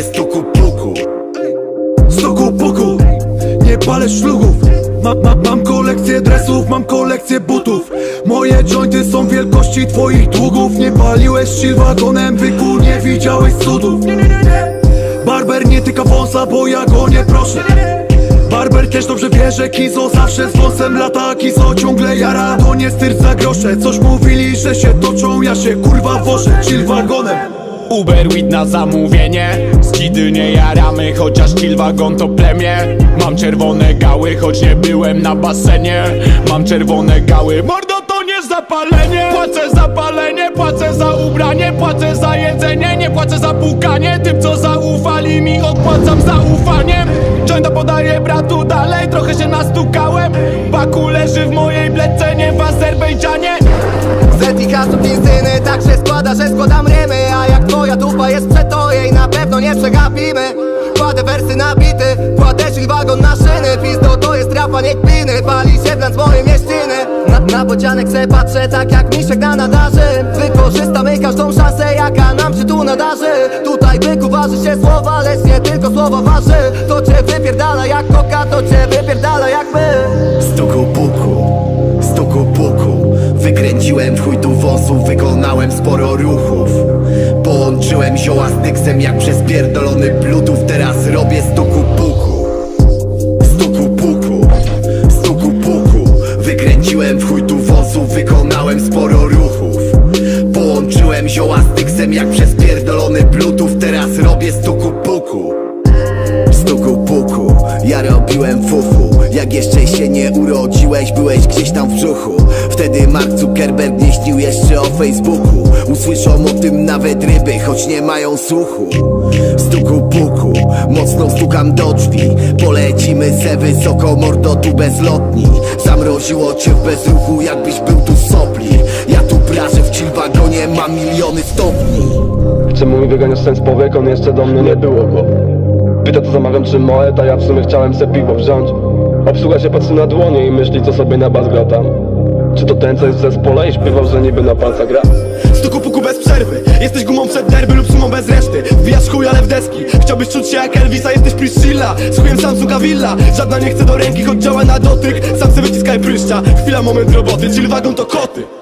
Robię stuku puku. Stuku puku, nie palę szlugów. Ma, ma, Mam kolekcję dresów, mam kolekcję butów. Moje jointy są wielkości twoich długów. Nie paliłeś silwagonem, byku, nie widziałeś cudów. Barber nie tyka wąsa, bo ja go nie proszę. Barber też dobrze wie, że Kizo zawsze z wąsem lata. Kizo ciągle jara, to nie styrt za grosze. Coś mówili, że się toczą, ja się kurwa wożę. Chill wagonem Uber Wit na zamówienie. Z Cidy nie jaramy, chociaż chill wagon to plemię Mam czerwone gały, choć nie byłem na basenie. Mam czerwone gały, mordo to nie zapalenie. Płacę za palenie, płacę za ubranie Płacę za jedzenie, nie płacę za pukanie Tym co zaufali mi odpłacam zaufaniem. Jointa podaję bratu dalej, trochę się nastukałem. Baku leży w mojej blecenie w Azerbejdżanie. Z hasu pinsyny tak się składa, że składam rymy A kładę wagon na szyny Pizdo to jest rapa, nie kpiny, pali się z mojej mieściny Na, na bocianek se patrzę, tak jak misiek na nadarzy Wykorzystamy każdą szansę, jaka nam się tu nadarzy. Tutaj byku waży się słowa, lecz nie tylko słowa waży. To cię wypierdala jak koka, to cię wypierdala jak my. Stuku puku, stuku puku Wykręciłem w chuj tu wąsów, wykonałem sporo ruchów. Połączyłem zioła z jak przez pierdolony bluetooth. Teraz robię stuku puku Stuku puku, stuku puku. Wykręciłem w chuj tu wąsów, wykonałem sporo ruchów. Połączyłem zioła z tyksem jak przez pierdolony bluetooth. Teraz robię stuku puku. Stuku puku, ja robiłem fufu. Jak jeszcze się nie urodziłeś, byłeś gdzieś tam w brzuchu. Wtedy Mark Zuckerberg nie śnił jeszcze o Facebooku. Usłyszą o tym nawet ryby, choć nie mają słuchu. Stuku puku, mocno stukam do drzwi. Polecimy se wysoko, mordo tu bezlotni Zamroziło cię w bezruchu, jakbyś był tu z sopli. Ja tu prażę w chill wagonie, mam miliony stopni. Czemu mi wyganiasz sens powiek, on jeszcze do mnie nie było go Pyta co zamawiam czy moje, a ja w sumie chciałem se piwo wziąć. Obsługa się patrzy na dłonie i myśli co sobie na bas gra tam. Czy to ten co jest w zespole i śpiewał, że niby na palca gra? Stuku puku bez przerwy Jesteś gumą przed derby lub sumą bez reszty. Wbijasz chuj ale w deski Chciałbyś czuć się jak Elvisa, jesteś Priscilla Słucham Samsunga Villa Żadna nie chce do ręki, choć działa na dotyk. Sam sobie wyciskaj pryszcza Chwila, moment roboty, chill wagon to koty